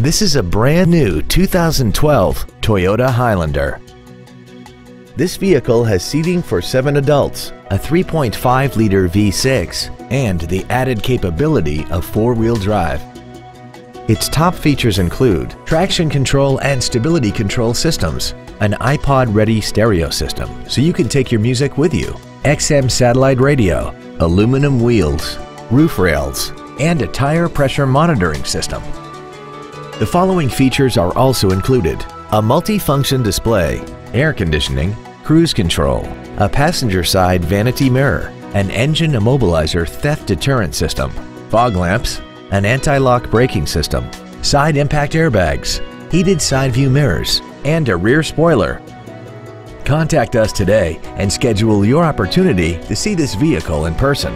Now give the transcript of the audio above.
This is a brand new 2012 Toyota Highlander. This vehicle has seating for seven adults, a 3.5-liter V6, and the added capability of four-wheel drive. Its top features include traction control and stability control systems, an iPod-ready stereo system so you can take your music with you, XM satellite radio, aluminum wheels, roof rails, and a tire pressure monitoring system. The following features are also included. A multi-function display, air conditioning, cruise control, a passenger side vanity mirror, an engine immobilizer theft deterrent system, fog lamps, an anti-lock braking system, side impact airbags, heated side view mirrors, and a rear spoiler. Contact us today and schedule your opportunity to see this vehicle in person.